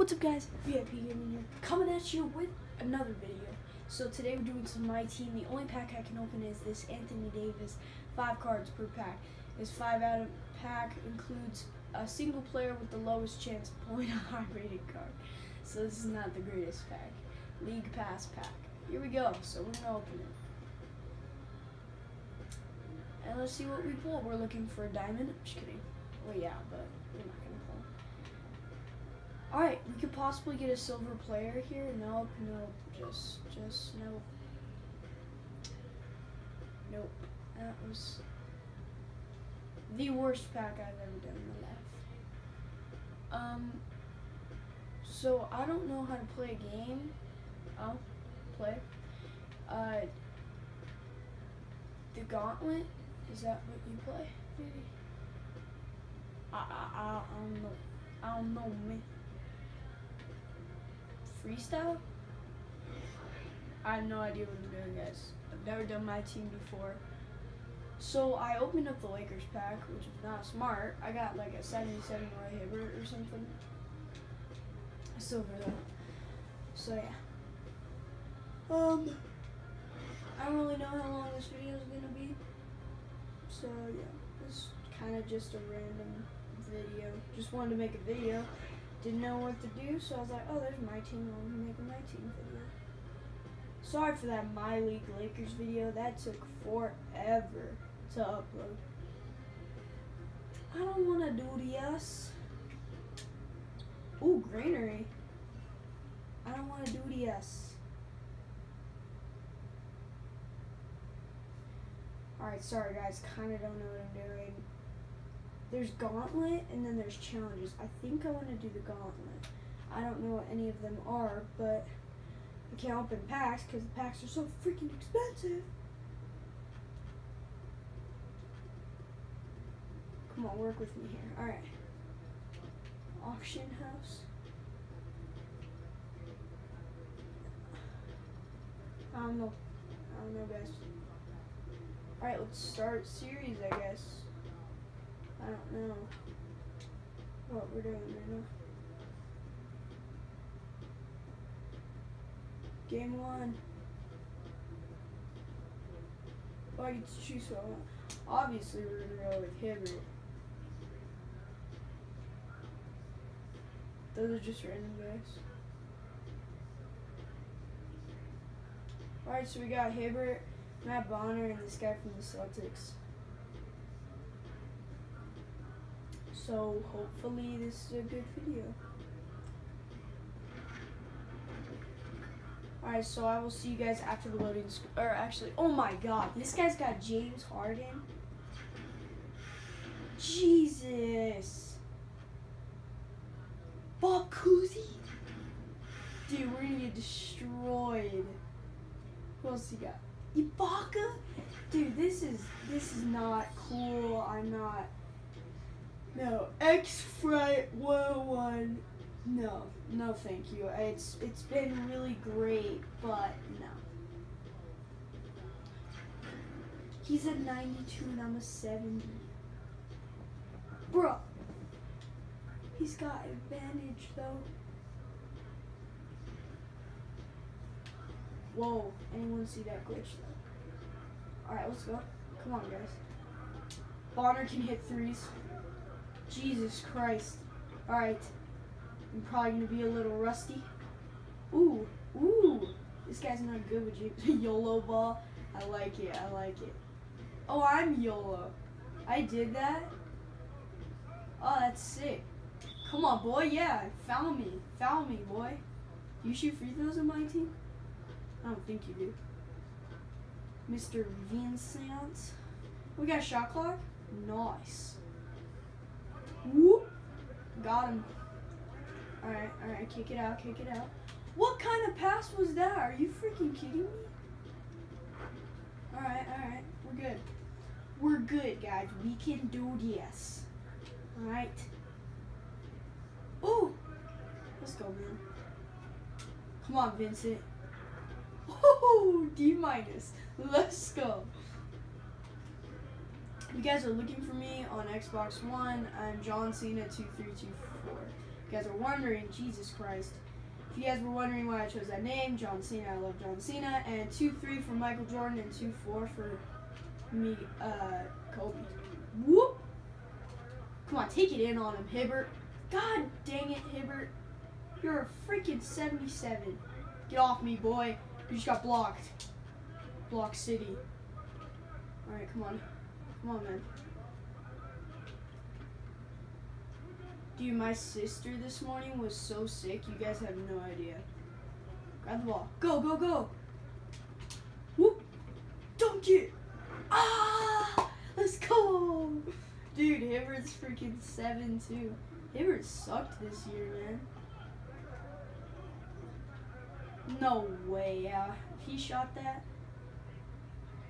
What's up guys, VIP Gaming here, coming at you with another video. So today we're doing some My Team. The only pack I can open is this Anthony Davis, five cards per pack. This five out of pack includes a single player with the lowest chance of pulling a high rated card. So this is not the greatest pack. League Pass pack. Here we go, so we're gonna open it. And let's see what we pull. We're looking for a diamond. I'm just kidding. Well yeah, but we're not gonna pull. Alright, we could possibly get a silver player here. Nope, nope, just, just, nope. Nope. That was the worst pack I've ever done in my life. Um, so I don't know how to play a game. I'll play. Uh, the Gauntlet, is that what you play? Maybe? I, I, I, I don't know. I don't know, man freestyle? I have no idea what I'm doing, guys. I've never done my team before. So I opened up the Lakers pack, which is not smart. I got like a 77 Roy Hibbert or something. Silver though. So yeah. Um, I don't really know how long this video is gonna be. So yeah, it's kind of just a random video. Just wanted to make a video didn't know what to do, so I was like, oh, there's my team. I'll make a my team video. Sorry for that My League Lakers video. That took forever to upload. I don't want to do DS. Ooh, greenery. I don't want to do DS. Alright, sorry guys. Kind of don't know what I'm doing there's gauntlet and then there's challenges. I think I want to do the gauntlet. I don't know what any of them are, but I can't open packs because the packs are so freaking expensive. Come on, work with me here. All right. Auction house. I don't know. I don't know, guys. All right, let's start series, I guess. I don't know what we're doing right now. Game one. Oh, I get to choose. Obviously, we're to go with Hibbert. Those are just random guys. Alright, so we got Hibbert, Matt Bonner, and this guy from the Celtics. So hopefully this is a good video. Alright, so I will see you guys after the loading screen. Or actually, oh my god, this guy's got James Harden. Jesus. Bob. Dude, we're gonna get destroyed. Who else he got? Ibaka? Dude, this is this is not cool. I'm not no, X Fright 101. No, no, thank you. It's it's been really great, but no. He's a 92 and I'm a 70. Bro, he's got advantage though. Whoa, anyone see that glitch though? Alright, let's go. Come on, guys. Bonner can hit threes. Jesus Christ. Alright. I'm probably going to be a little rusty. Ooh. Ooh. This guy's not good with you. YOLO ball. I like it. I like it. Oh, I'm YOLO. I did that? Oh, that's sick. Come on, boy. Yeah, foul me. Foul me, boy. Do you shoot free throws on my team? I don't think you do. Mr. Vincent. We got a shot clock? Nice. Whoop. Got him. Alright, alright, kick it out, kick it out. What kind of pass was that? Are you freaking kidding me? Alright, alright, we're good. We're good, guys. We can do this. Alright. Ooh! Let's go, man. Come on, Vincent. Oh, D minus. Let's go. If you guys are looking for me on Xbox One, I'm John Cena 2324. you guys are wondering, Jesus Christ. If you guys were wondering why I chose that name, John Cena, I love John Cena, and 2-3 for Michael Jordan and 2-4 for me, uh, Kobe. Whoop! Come on, take it in on him, Hibbert. God dang it, Hibbert. You're a freaking 77. Get off me, boy. You just got blocked. Block City. Alright, come on. Come on, man. Dude, my sister this morning was so sick, you guys have no idea. Grab the ball. Go, go, go. Whoop. Dunk it. Ah! Let's go. Dude, Hibbert's freaking 7 2. Hibbert sucked this year, man. No way. If he shot that,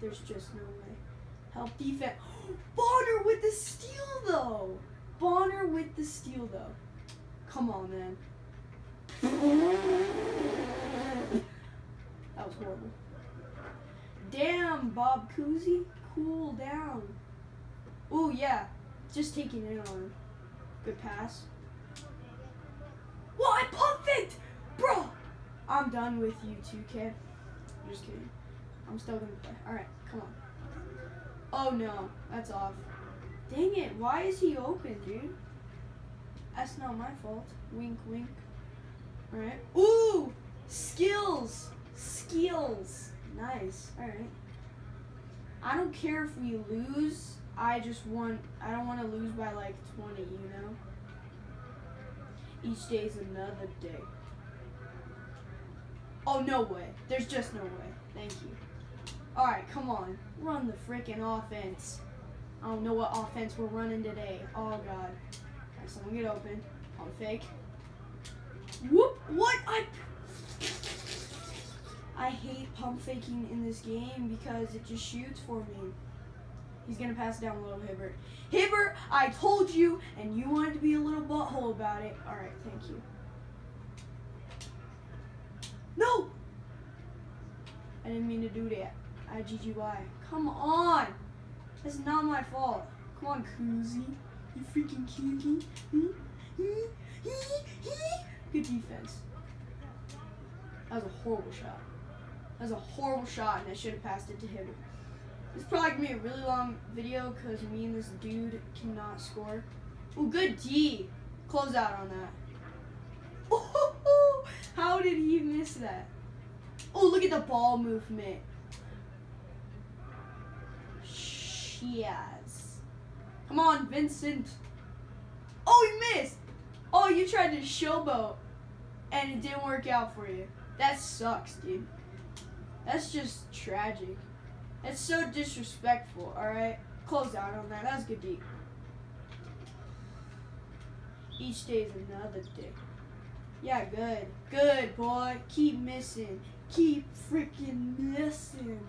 there's just no way. Help defense. Bonner with the steal, though. Bonner with the steal, though. Come on, man. That was horrible. Damn, Bob Cousy. Cool down. Oh, yeah. Just taking it on. Good pass. What? Perfect! Bro! I'm done with you, 2K. Just kidding. I'm still gonna play. Alright, come on. Oh no, that's off. Dang it, why is he open, dude? That's not my fault. Wink, wink. Alright. Ooh! Skills! Skills! Nice. Alright. I don't care if we lose. I just want, I don't want to lose by like 20, you know? Each day is another day. Oh, no way. There's just no way. Thank you. Alright, come on. Run the freaking offense. I don't know what offense we're running today. Oh, God. Alright, someone get open. On fake. Whoop! What? I... I hate pump faking in this game because it just shoots for me. He's gonna pass it down low, Hibbert. Hibbert, I told you, and you wanted to be a little butthole about it. All right, thank you. No! I didn't mean to do that. I GGY. Come on! That's not my fault. Come on, Cousy. You freaking cutie. Good defense. That was a horrible shot. That was a horrible shot, and I should have passed it to him. This is probably gonna be a really long video because me and this dude cannot score. Oh, good D. Close out on that. Oh, how did he miss that? Oh, look at the ball movement. Yes. Come on, Vincent. Oh, he missed. Oh, you tried to showboat, and it didn't work out for you. That sucks, dude. That's just tragic. It's so disrespectful, alright? Close out on that. That was good deep. Each day is another day. Yeah, good. Good, boy. Keep missing. Keep freaking missing.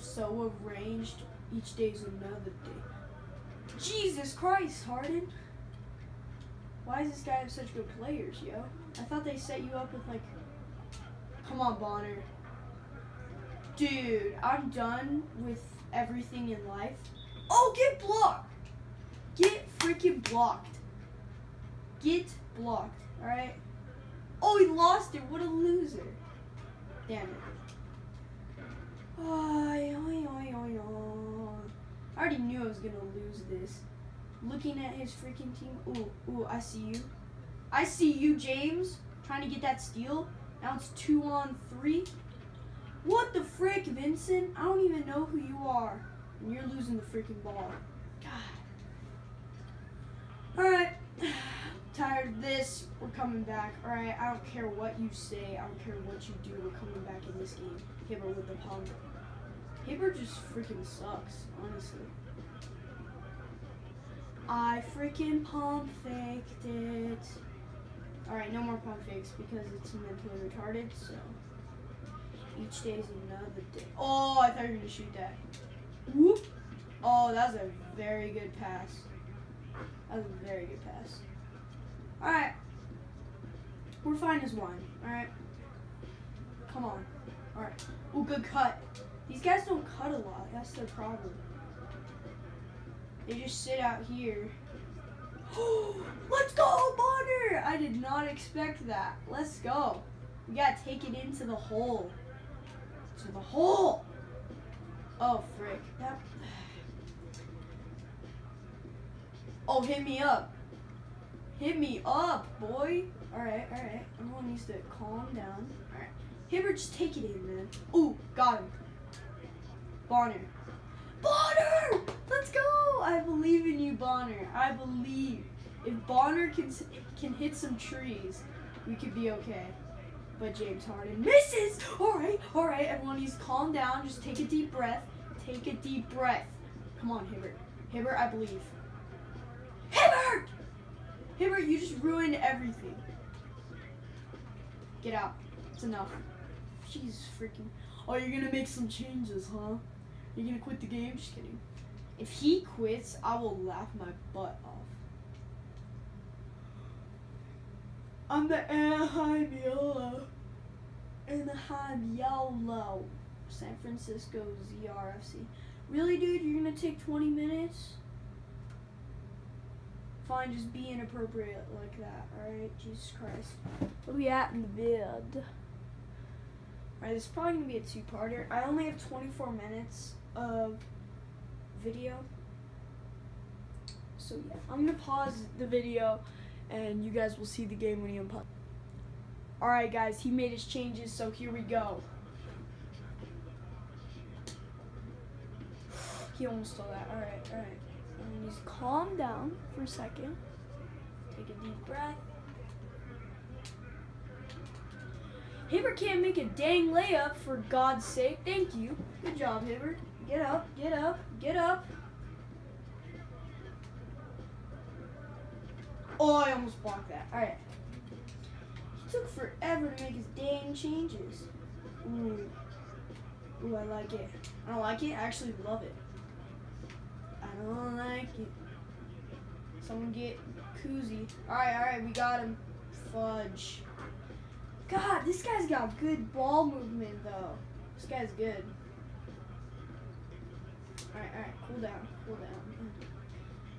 So arranged. Each day is another day. Jesus Christ, Harden. Why does this guy have such good players, yo? I thought they set you up with, like... Come on, Bonner. Dude, I'm done with everything in life. Oh, get blocked. Get freaking blocked. Get blocked, alright? Oh, he lost it. What a loser. Damn it. I already knew I was going to lose this. Looking at his freaking team. Ooh, ooh, I see you. I see you, James. Trying to get that steal. Now it's two on three. What the frick, Vincent? I don't even know who you are. And you're losing the freaking ball. God. Alright. Tired of this. We're coming back. Alright, I don't care what you say. I don't care what you do. We're coming back in this game. Hibbert with the pump. Hibbert just freaking sucks, honestly. I freaking pump faked it. Alright, no more pump fakes because it's mentally retarded, so. Each day is another day. Oh, I thought you were to shoot that. Whoop. Oh, that was a very good pass. That was a very good pass. Alright. We're fine as one. Alright. Come on. Alright. Oh, good cut. These guys don't cut a lot. That's their problem. They just sit out here Let's go, Bonner! I did not expect that. Let's go. We gotta take it into the hole. To the hole! Oh, frick. That... Oh, hit me up. Hit me up, boy. Alright, alright. Everyone needs to calm down. Alright. Hibbert, just take it in, man. Ooh, got him. Bonner. Bonner! Let's go! I believe in you, Bonner. I believe. If Bonner can can hit some trees, we could be okay. But James Harden misses! Alright, alright, everyone needs to calm down. Just take a deep breath. Take a deep breath. Come on, Hibbert. Hibbert, I believe. Hibbert! Hibbert, you just ruined everything. Get out. It's enough. Jeez, freaking. Oh, you're gonna make some changes, huh? You're gonna quit the game? Just kidding. If he quits, I will laugh my butt off. I'm the Anaheim YOLO. Anaheim YOLO. San Francisco ZRFC. Really, dude? You're gonna take 20 minutes? Fine, just be inappropriate like that, alright? Jesus Christ. What are we at in the vid? Alright, this is probably gonna be a two-parter. I only have 24 minutes of video. So yeah, I'm gonna pause the video and you guys will see the game when he unpause. Alright guys, he made his changes, so here we go. He almost stole that. Alright, alright. And just calm down for a second. Take a deep breath. Hibbert can't make a dang layup for God's sake. Thank you. Good job, Hibbert. Get up, get up, get up. Oh, I almost blocked that. Alright. He took forever to make his dang changes. Ooh. Ooh, I like it. I don't like it. I actually love it. I don't like it. Someone get Cousy. Alright, alright, we got him. Fudge. God, this guy's got good ball movement, though. This guy's good. Alright, alright, cool down, cool down.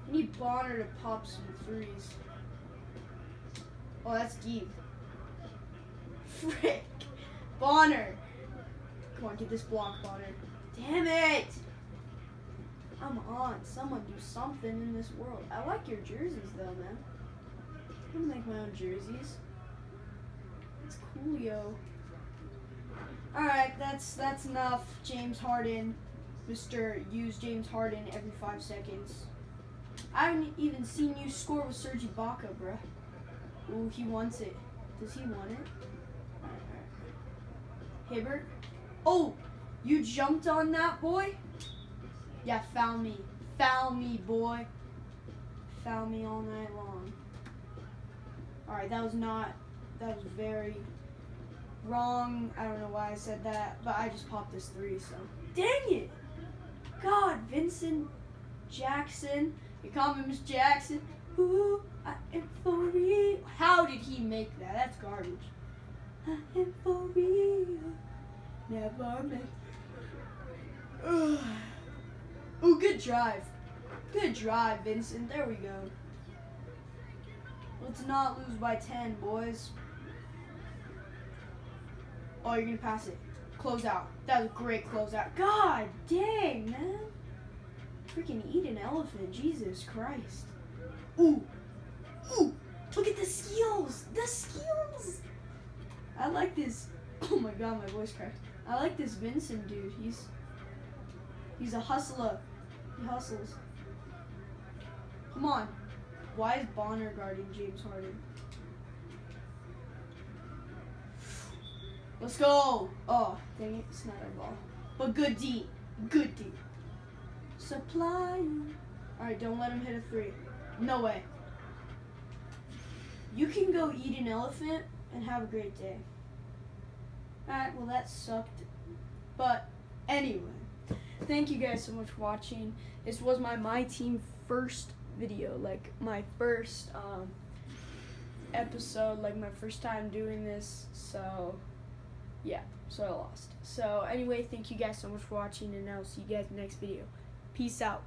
I need Bonner to pop some threes. Oh, that's deep. Frick. Bonner. Come on, get this block, Bonner. Damn it! Come on, someone do something in this world. I like your jerseys, though, man. I'm gonna make my own jerseys. It's coolio. Alright, that's that's enough. James Harden. Mr. Use James Harden every five seconds. I haven't even seen you score with Serge Ibaka, bruh. Ooh, he wants it. Does he want it? Hibbert? Oh, you jumped on that, boy? Yeah, foul me. Foul me, boy. Foul me all night long. Alright, that was not, that was very wrong. I don't know why I said that, but I just popped this three, so. Dang it! God, Vincent Jackson. You call me Miss Jackson. Ooh, I am for real. How did he make that? That's garbage. I am for real. Never met. Ooh, good drive. Good drive, Vincent. There we go. Let's not lose by 10, boys. Oh, you're going to pass it. Close out. That was great closeout. God dang, man. Freaking eat an elephant. Jesus Christ. Ooh. Ooh. Look at the skills. The skills. I like this. Oh my god, my voice cracked. I like this Vincent dude. He's he's a hustler. He hustles. Come on. Why is Bonner guarding James Harden? Let's go. Oh, dang it. It's not our ball. But good D. Good D. Supply. Alright, don't let him hit a three. No way. You can go eat an elephant and have a great day. Alright, well that sucked. But anyway, thank you guys so much for watching. This was my My Team first video, like my first um, episode, like my first time doing this. So yeah, so I lost. So anyway, thank you guys so much for watching, and I'll see you guys next video. Peace out.